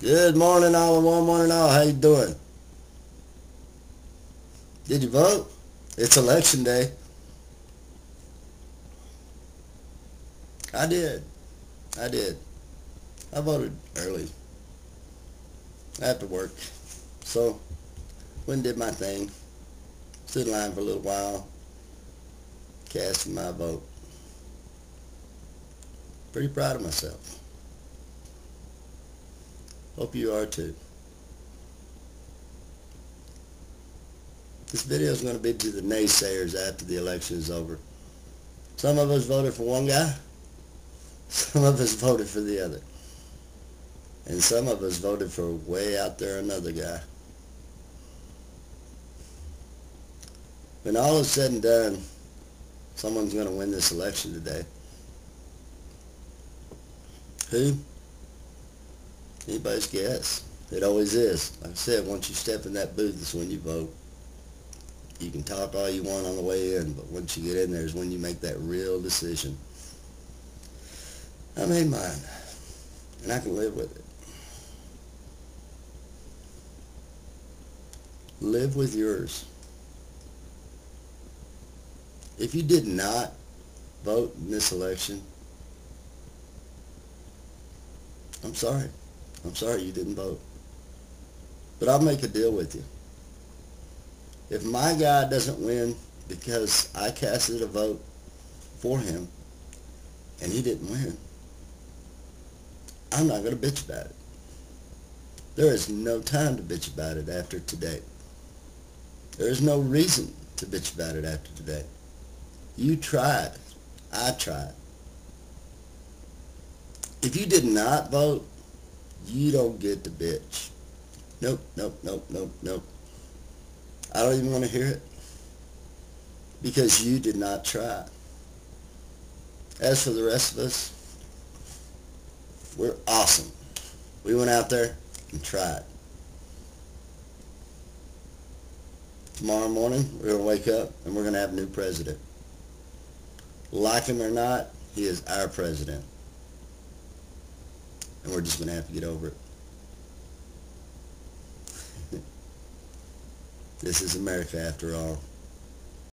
Good morning, all and one morning, all. How you doing? Did you vote? It's election day. I did. I did. I voted early. I have to work. So, went and did my thing. Stood in line for a little while. Casting my vote. Pretty proud of myself. Hope you are too. This video is going to be to the naysayers after the election is over. Some of us voted for one guy. Some of us voted for the other. And some of us voted for way out there another guy. When all is said and done, someone's going to win this election today. Who? Anybody's guess. It always is. Like I said, once you step in that booth is when you vote. You can talk all you want on the way in, but once you get in there is when you make that real decision. I made mine, and I can live with it. Live with yours. If you did not vote in this election, I'm sorry. I'm sorry you didn't vote. But I'll make a deal with you. If my guy doesn't win because I casted a vote for him and he didn't win, I'm not going to bitch about it. There is no time to bitch about it after today. There is no reason to bitch about it after today. You tried. I tried. If you did not vote, you don't get the bitch. Nope, nope, nope, nope, nope. I don't even want to hear it. Because you did not try. As for the rest of us, we're awesome. We went out there and tried. Tomorrow morning, we're going to wake up and we're going to have a new president. Like him or not, he is our president and we're just going to have to get over it. this is America after all.